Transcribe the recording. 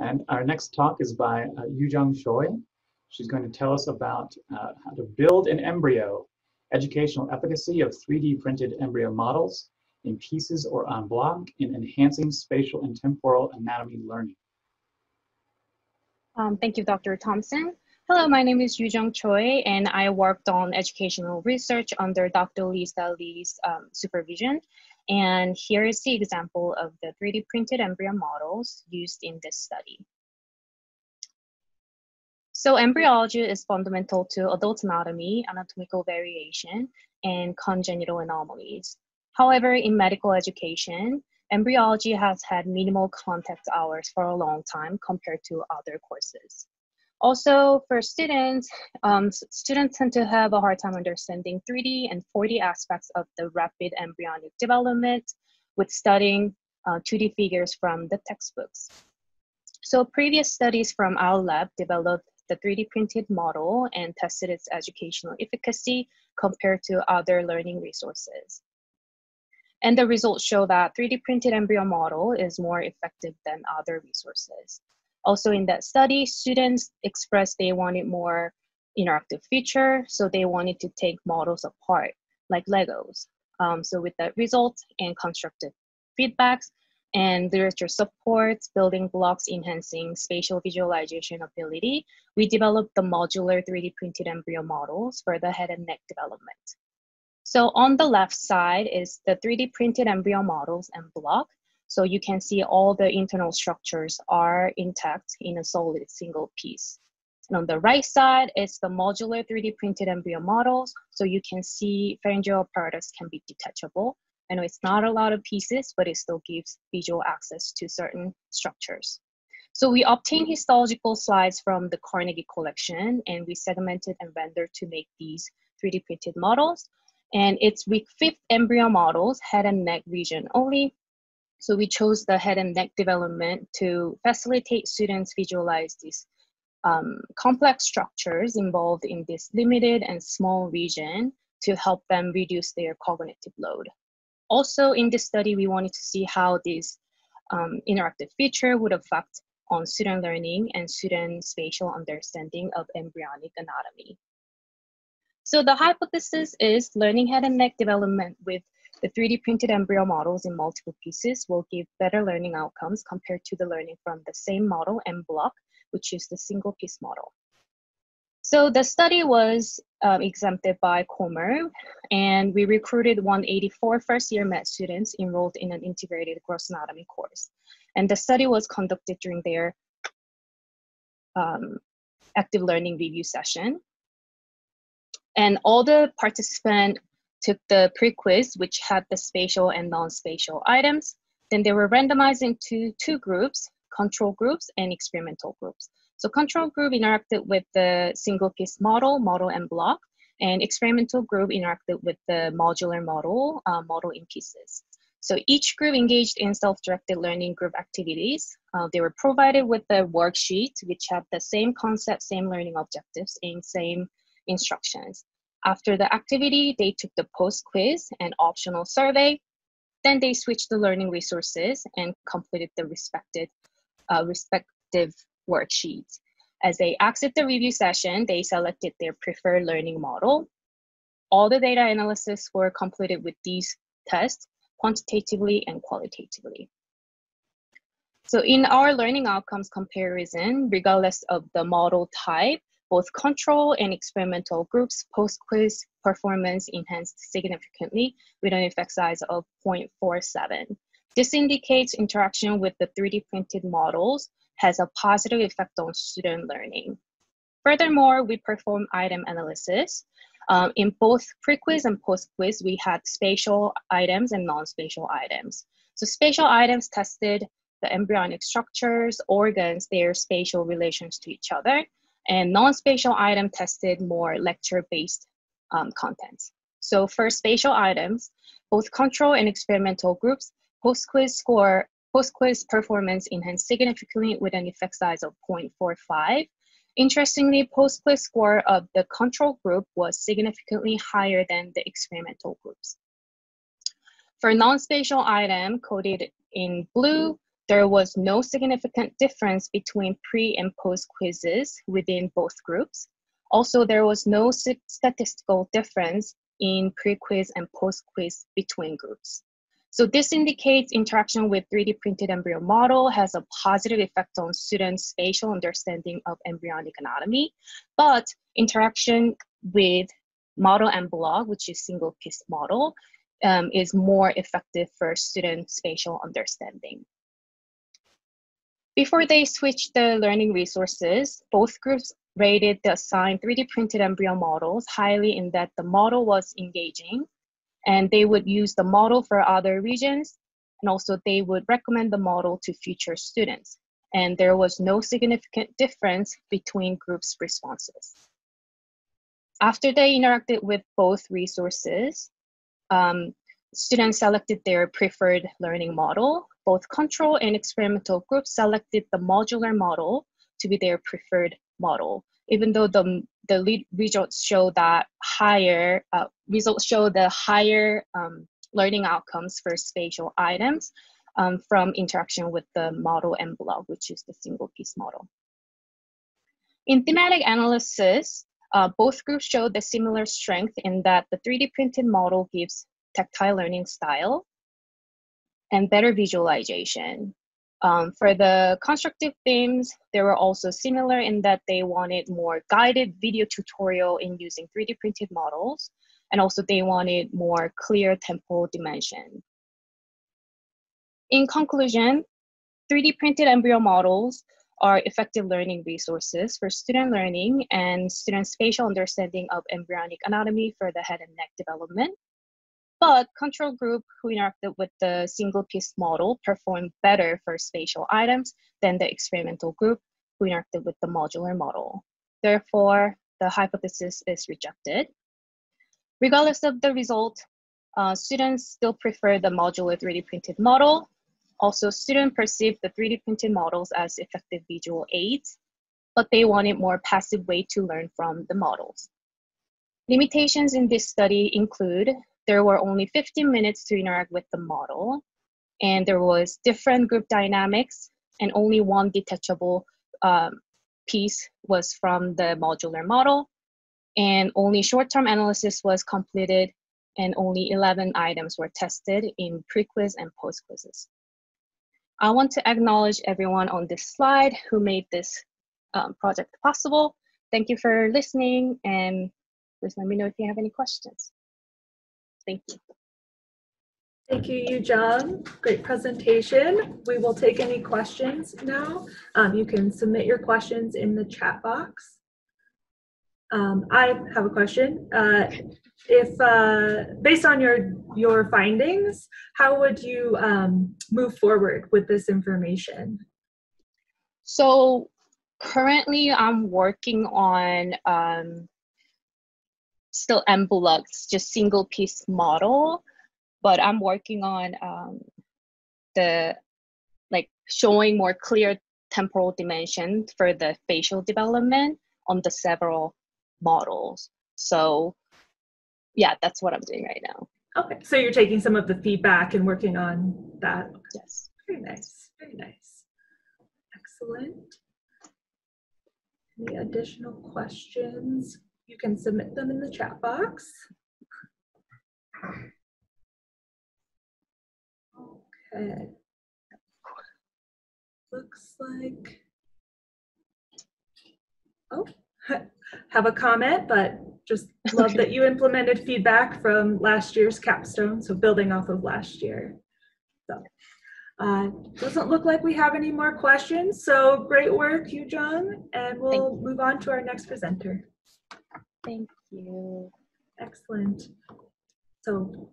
And our next talk is by uh, Yujung Choi. She's going to tell us about uh, how to build an embryo, educational efficacy of 3D printed embryo models in pieces or en bloc in enhancing spatial and temporal anatomy learning. Um, thank you, Dr. Thompson. Hello, my name is Yujung Choi, and I worked on educational research under Dr. Lisa Lee's um, supervision. And here is the example of the 3D printed embryo models used in this study. So embryology is fundamental to adult anatomy, anatomical variation, and congenital anomalies. However, in medical education, embryology has had minimal contact hours for a long time compared to other courses. Also, for students, um, students tend to have a hard time understanding 3D and 4D aspects of the rapid embryonic development with studying uh, 2D figures from the textbooks. So previous studies from our lab developed the 3D printed model and tested its educational efficacy compared to other learning resources. And the results show that 3D printed embryo model is more effective than other resources. Also in that study, students expressed they wanted more interactive feature, so they wanted to take models apart, like Legos. Um, so with that result and constructive feedbacks and literature supports, building blocks enhancing spatial visualization ability, we developed the modular 3D printed embryo models for the head and neck development. So on the left side is the 3D printed embryo models en bloc, so you can see all the internal structures are intact in a solid single piece. And on the right side is the modular 3D printed embryo models. So you can see pharyngeal apparatus can be detachable. I know it's not a lot of pieces, but it still gives visual access to certain structures. So we obtained histological slides from the Carnegie collection and we segmented and rendered to make these 3D printed models. And it's week fifth embryo models, head and neck region only, so we chose the head and neck development to facilitate students visualize these um, complex structures involved in this limited and small region to help them reduce their cognitive load. Also in this study, we wanted to see how this um, interactive feature would affect on student learning and student spatial understanding of embryonic anatomy. So the hypothesis is learning head and neck development with the 3D printed embryo models in multiple pieces will give better learning outcomes compared to the learning from the same model en bloc, which is the single piece model. So the study was um, exempted by COMIRB, and we recruited 184 first-year med students enrolled in an integrated gross anatomy course. And the study was conducted during their um, active learning review session. And all the participants took the pre-quiz, which had the spatial and non-spatial items. Then they were randomized into two groups, control groups and experimental groups. So control group interacted with the single piece model, model en bloc, and experimental group interacted with the modular model, uh, model in pieces. So each group engaged in self-directed learning group activities. Uh, they were provided with the worksheet, which had the same concept, same learning objectives, and same instructions. After the activity, they took the post quiz and optional survey. Then they switched the learning resources and completed the respected, uh, respective worksheets. As they exit the review session, they selected their preferred learning model. All the data analysis were completed with these tests quantitatively and qualitatively. So in our learning outcomes comparison, regardless of the model type, both control and experimental groups post-quiz performance enhanced significantly with an effect size of 0.47. This indicates interaction with the 3D printed models has a positive effect on student learning. Furthermore, we perform item analysis. Um, in both pre-quiz and post-quiz, we had spatial items and non-spatial items. So spatial items tested the embryonic structures, organs, their spatial relations to each other, and non-spatial item tested more lecture-based um, contents. So for spatial items, both control and experimental groups, post-quiz score, post-quiz performance enhanced significantly with an effect size of 0.45. Interestingly, post-quiz score of the control group was significantly higher than the experimental groups. For non-spatial item coded in blue, there was no significant difference between pre and post quizzes within both groups. Also, there was no statistical difference in pre-quiz and post-quiz between groups. So this indicates interaction with 3D printed embryo model has a positive effect on students' spatial understanding of embryonic anatomy, but interaction with model en bloc, which is single piece model, um, is more effective for student spatial understanding. Before they switched the learning resources, both groups rated the assigned 3D printed embryo models highly in that the model was engaging and they would use the model for other regions and also they would recommend the model to future students. And there was no significant difference between groups' responses. After they interacted with both resources, um, students selected their preferred learning model both control and experimental groups selected the modular model to be their preferred model, even though the, the results show that higher, uh, results show the higher um, learning outcomes for spatial items um, from interaction with the model en bloc, which is the single piece model. In thematic analysis, uh, both groups showed the similar strength in that the 3D printed model gives tactile learning style and better visualization. Um, for the constructive themes, they were also similar in that they wanted more guided video tutorial in using 3D printed models, and also they wanted more clear temporal dimension. In conclusion, 3D printed embryo models are effective learning resources for student learning and student spatial understanding of embryonic anatomy for the head and neck development. But control group who interacted with the single piece model performed better for spatial items than the experimental group who interacted with the modular model. Therefore, the hypothesis is rejected. Regardless of the result, uh, students still prefer the modular 3D printed model. Also, students perceive the 3D printed models as effective visual aids, but they wanted more passive way to learn from the models. Limitations in this study include there were only 15 minutes to interact with the model, and there was different group dynamics, and only one detachable um, piece was from the modular model, and only short-term analysis was completed, and only 11 items were tested in pre-quiz and post-quizzes. I want to acknowledge everyone on this slide who made this um, project possible. Thank you for listening, and please let me know if you have any questions. Thank you. Thank you, Yu Jung. Great presentation. We will take any questions now. Um, you can submit your questions in the chat box. Um, I have a question. Uh, if uh, based on your your findings, how would you um, move forward with this information? So currently, I'm working on um, still en bloc, just single piece model, but I'm working on um, the like showing more clear temporal dimension for the facial development on the several models. So yeah, that's what I'm doing right now. Okay, so you're taking some of the feedback and working on that. Yes. Very nice, very nice. Excellent. Any additional questions? You can submit them in the chat box. Okay. Looks like, oh, have a comment, but just love that you implemented feedback from last year's capstone, so building off of last year. So, uh, doesn't look like we have any more questions, so great work, Yu Jung, and we'll move on to our next presenter. Thank you. Excellent. So